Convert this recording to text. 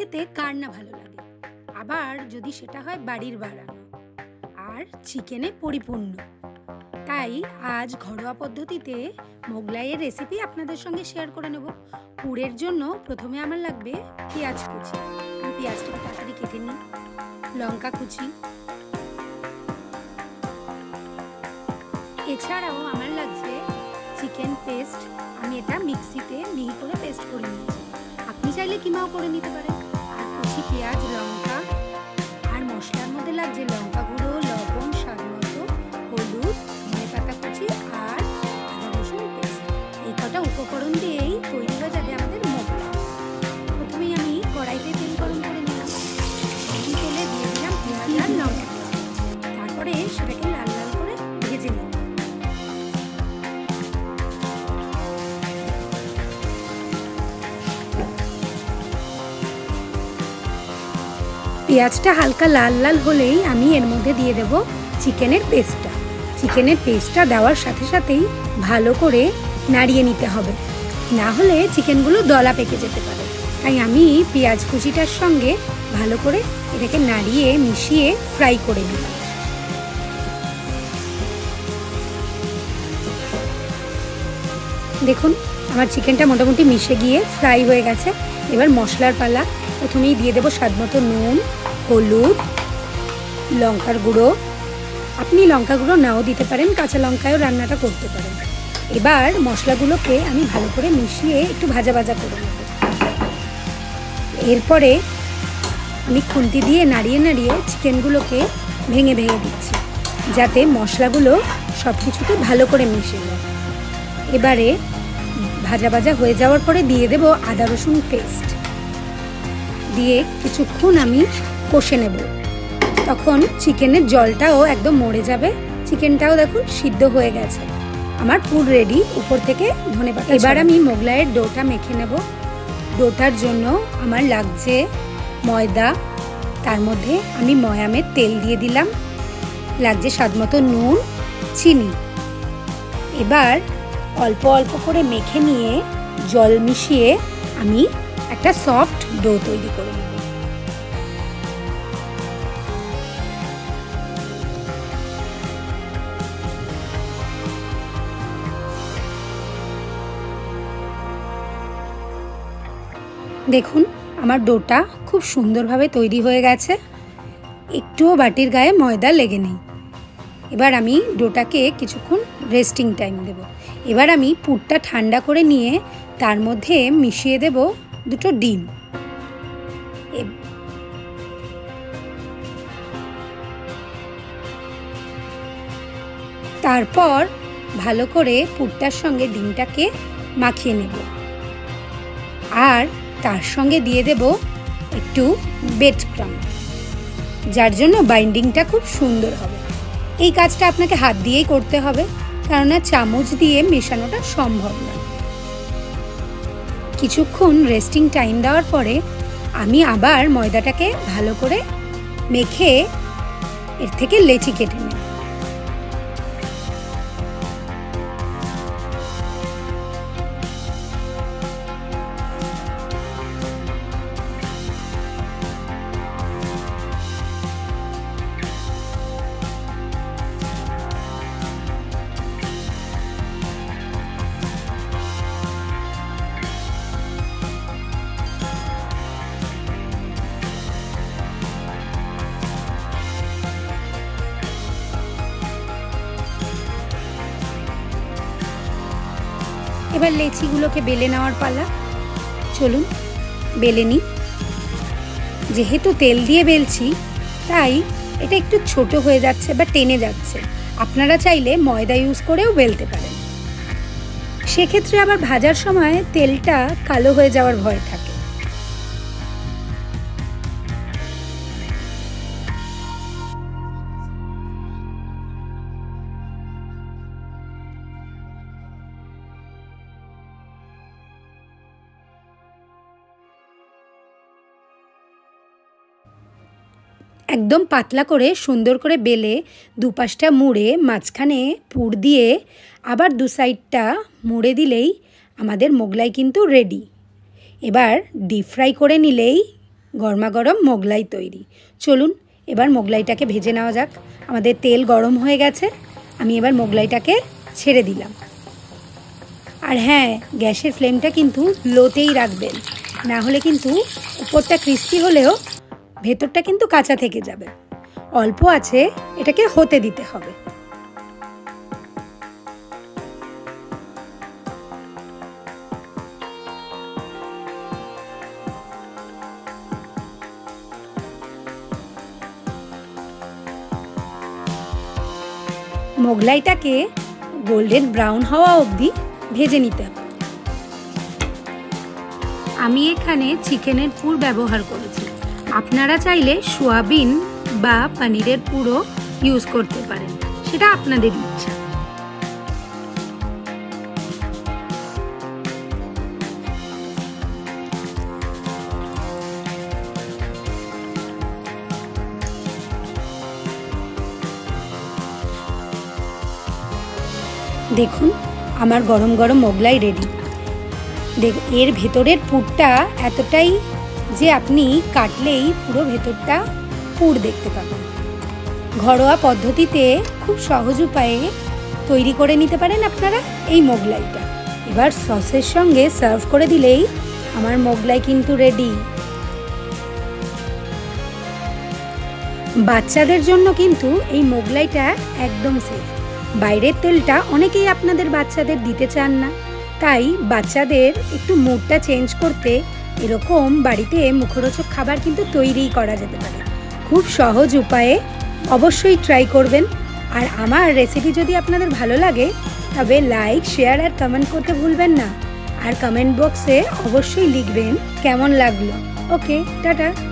খেতে কার না ভালো লাগে? আবার যদি সেটা হয় বাড়ির বাড়ানো আর চিকেনে পরিপূর্ণ। তাই আজ ঘরোয়া পদ্ধতিতে মোগলাইয়ের রেসিপি আপনাদের সঙ্গে শেয়ার করে নেব। পুরের জন্য প্রথমে আমার লাগবে পেঁয়াজ কুচি। আমি পেঁয়াজটাকে তাড়াতাড়ি কেটে নিই। লঙ্কা কুচি। এছাড়াও আমার লাগছে চিকেন পেস্ট। আমি এটা মিক্সিতে মিহি করে পেস্ট করে নিয়েছি। আপনি চাইলে কিমাও করে নিতে পারেন। পেঁয়াজ লঙ্কা আর মশলার মধ্যে লাগছে লঙ্কা পেঁয়াজটা হালকা লাল লাল হলেই আমি এর মধ্যে দিয়ে দেব চিকেনের পেস্টটা। চিকেনের পেস্টটা দেওয়ার সাথে সাথেই ভালো করে নাড়িয়ে নিতে হবে। না হলে চিকেনগুলো দলা পেকে যেতে পারে। তাই আমি পেঁয়াজ কুচিটার সঙ্গে ভালো করে এটাকে নাড়িয়ে, মিশিয়ে ফ্রাই করে নিলাম। দেখুন, আমার চিকেনটা মোটামুটি মিশে গিয়ে ফ্রাই হয়ে গেছে। এবার মশলার পালা প্রথমেই দিয়ে দেবো স্বাদ মতো নুন, হলুদ, লঙ্কার গুঁড়ো। আপনি লঙ্কা গুঁড়ো নাও দিতে পারেন, কাঁচা লঙ্কায়ও রান্নাটা করতে পারেন। এবার মশলাগুলোকে আমি ভালো করে মিশিয়ে একটু ভাজা ভাজা করে নেব। এরপরে আমি খুন্তি দিয়ে নাড়িয়ে নাড়িয়ে চিকেনগুলোকে ভেঙে ভেঙে দিচ্ছি, যাতে মশলাগুলো সব কিছুতে ভালো করে মিশে যায়। এবারে ভাজা ভাজা হয়ে যাওয়ার পরে দিয়ে দেব আদা রসুন পেস্ট দিয়ে কিছুক্ষণ আমি কষে নেব। তখন চিকেনের জলটাও একদম মরে যাবে। চিকেনটাও দেখুন সিদ্ধ হয়ে গেছে। আমার পুর রেডি উপর থেকে ধনে পাতা। এবার আমি মোগলাইয়ের ডোটা মেখে নেব। ডোটার জন্য আমার লাগছে ময়দা। তার মধ্যে আমি ময়ামের তেল দিয়ে দিলাম। লাগছে স্বাদ মতো নুন, চিনি। এবার অল্প অল্প করে মেখে নিয়ে জল মিশিয়ে আমি একটা সফট ডো তৈরি করে নেব। দেখুন, আমার ডোটা খুব সুন্দরভাবে তৈরি হয়ে গেছে। একটুও বাটির গায়ে ময়দা লেগে নেই। এবার আমি ডোটাকে কিছুক্ষণ রেস্টিং টাইম দেব। এবার আমি পুরটা ঠান্ডা করে নিয়ে তার মধ্যে মিশিয়ে দেব দুটো ডিম। তারপর ভালো করে পুরটার সঙ্গে ডিমটাকে মাখিয়ে নেব। আর তার সঙ্গে দিয়ে দেব একটু বেড ক্রাম, যার জন্য বাইন্ডিংটা খুব সুন্দর হবে। এই কাজটা আপনাকে হাত দিয়েই করতে হবে, কেননা চামচ দিয়ে মেশানোটা সম্ভব না। কিছুক্ষণ রেস্টিং টাইম দেওয়ার পরে আমি আবার ময়দাটাকে ভালো করে মেখে এর থেকে লেচি কেটে নেব। এবার লেচিগুলোকে বেলে নেওয়ার পালা। চলুন, বেলে নিই। যেহেতু তেল দিয়ে বেলছি, তাই এটা একটু ছোট হয়ে যাচ্ছে বা টেনে যাচ্ছে। আপনারা চাইলে ময়দা ইউজ করেও বেলতে পারেন। সেক্ষেত্রে আবার ভাজার সময় তেলটা কালো হয়ে যাওয়ার ভয় থাকে। একদম পাতলা করে সুন্দর করে বেলে দুপাশটা মুড়ে মাঝখানে পুর দিয়ে আবার দু সাইডটা মুড়ে দিলেই আমাদের মোগলাই কিন্তু রেডি এবার ডিপ ফ্রাই করে নিলেই গরমা গরম মোগলাই তৈরি। চলুন, এবার মোগলাইটাকে ভেজে নেওয়া যাক। আমাদের তেল গরম হয়ে গেছে, আমি এবার মোগলাইটাকে ছেড়ে দিলাম। আর হ্যাঁ গ্যাসের ফ্লেমটা কিন্তু লোতেই রাখবেন। না হলে কিন্তু উপরটা ক্রিস্পি হলেও ভেতরটা কিন্তু কাঁচা থেকে যাবে। অল্প আছে, এটাকে হতে দিতে হবে। মোগলাইটাকে গোল্ডেন ব্রাউন হওয়া অবধি ভেজে নিতে হবে। আমি এখানে চিকেনের পুর ব্যবহার করেছি। আপনারা চাইলে সোয়াবিন বা পনিরের পুরো ইউজ করতে পারেন। সেটা আপনাদের ইচ্ছা। দেখুন, আমার গরম গরম মোগলাই রেডি দেখ, এর ভেতরের পুরটা এতটাই যে আপনি কাটলেই পুরো ভেতরটা পুর দেখতে পাবেন। ঘরোয়া পদ্ধতিতে খুব সহজ উপায়ে তৈরি করে নিতে পারেন আপনারা এই মোগলাইটা। এবার সসের সঙ্গে সার্ভ করে দিলেই আমার মোগলাই কিন্তু রেডি। বাচ্চাদের জন্য কিন্তু এই মোগলাইটা একদম সেফ বাইরের তেলটা অনেকেই আপনাদের বাচ্চাদের দিতে চান না। তাই বাচ্চাদের একটু মুডটা চেঞ্জ করতে এরকম বাড়িতে মুখরোচক খাবার কিন্তু তৈরিই করা যেতে পারে। খুব সহজ উপায়ে অবশ্যই ট্রাই করবেন। আর আমার রেসিপি যদি আপনাদের ভালো লাগে, তবে লাইক শেয়ার আর কমেন্ট করতে ভুলবেন না। আর কমেন্ট বক্সে অবশ্যই লিখবেন কেমন লাগল। Okay tata.